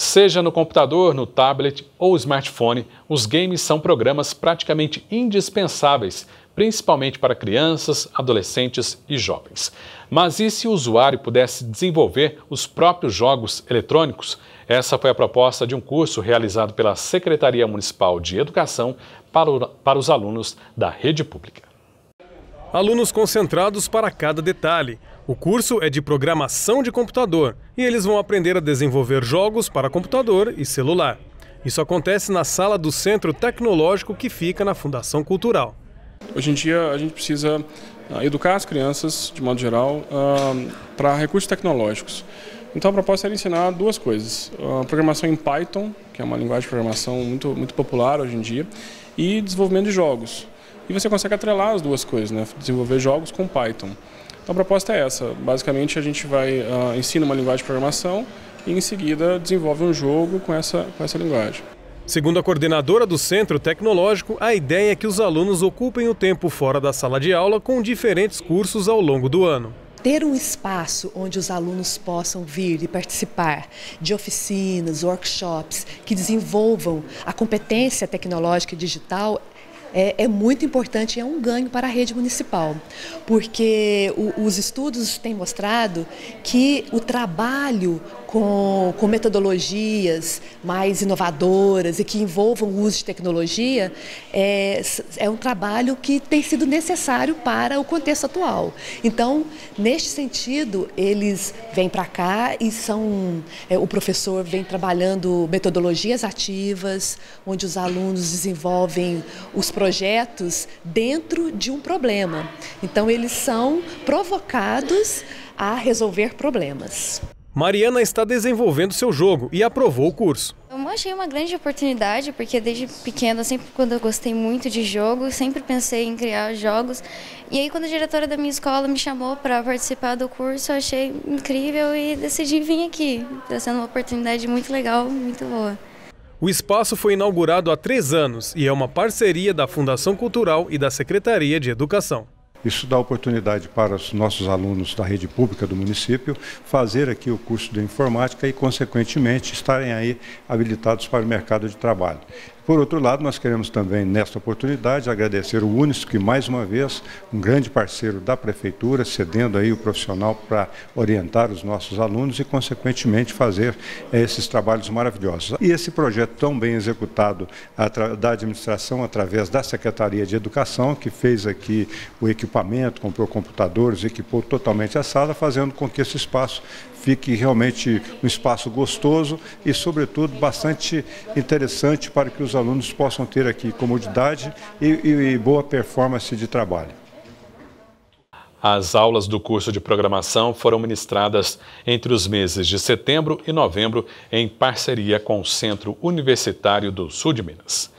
Seja no computador, no tablet ou smartphone, os games são programas praticamente indispensáveis, principalmente para crianças, adolescentes e jovens. Mas e se o usuário pudesse desenvolver os próprios jogos eletrônicos? Essa foi a proposta de um curso realizado pela Secretaria Municipal de Educação para, para os alunos da rede pública. Alunos concentrados para cada detalhe. O curso é de programação de computador e eles vão aprender a desenvolver jogos para computador e celular. Isso acontece na sala do Centro Tecnológico que fica na Fundação Cultural. Hoje em dia a gente precisa uh, educar as crianças, de modo geral, uh, para recursos tecnológicos. Então a proposta era ensinar duas coisas: programação em Python, que é uma linguagem de programação muito, muito popular hoje em dia, e desenvolvimento de jogos. E você consegue atrelar as duas coisas, né? desenvolver jogos com Python. Então a proposta é essa: basicamente a gente vai uh, ensina uma linguagem de programação e em seguida desenvolve um jogo com essa, com essa linguagem. Segundo a coordenadora do Centro Tecnológico, a ideia é que os alunos ocupem o tempo fora da sala de aula com diferentes cursos ao longo do ano ter um espaço onde os alunos possam vir e participar de oficinas, workshops que desenvolvam a competência tecnológica e digital é, é, muito importante é um ganho para a rede municipal, porque o, os estudos têm mostrado que o trabalho com, com, metodologias mais inovadoras e que envolvam o uso de tecnologia é, é um trabalho que tem sido necessário para o contexto atual. Então, neste sentido, eles vêm para cá e são é, o professor vem trabalhando metodologias ativas, onde os alunos desenvolvem os projetos dentro de um problema. Então, eles são provocados a resolver problemas. Mariana está desenvolvendo seu jogo e aprovou o curso. Eu achei uma grande oportunidade, porque desde pequena, sempre quando eu gostei muito de jogo, sempre pensei em criar jogos. E aí, quando a diretora da minha escola me chamou para participar do curso, eu achei incrível e decidi vir aqui. Está sendo uma oportunidade muito legal, muito boa. O espaço foi inaugurado há três anos e é uma parceria da Fundação Cultural e da Secretaria de Educação. Isso dá oportunidade para os nossos alunos da rede pública do município fazer aqui o curso de informática e, consequentemente, estarem aí habilitados para o mercado de trabalho. Por outro lado, nós queremos também, nesta oportunidade, agradecer o Unis, que mais uma vez, um grande parceiro da Prefeitura, cedendo aí o profissional para orientar os nossos alunos e, consequentemente, fazer eh, esses trabalhos maravilhosos. E esse projeto tão bem executado da administração através da Secretaria de Educação, que fez aqui o equipamento, comprou computadores, equipou totalmente a sala, fazendo com que esse espaço fique realmente um espaço gostoso e, sobretudo, bastante interessante para que os alunos possam ter aqui comodidade e, e boa performance de trabalho. As aulas do curso de programação foram ministradas entre os meses de setembro e novembro em parceria com o Centro Universitário do Sul de Minas.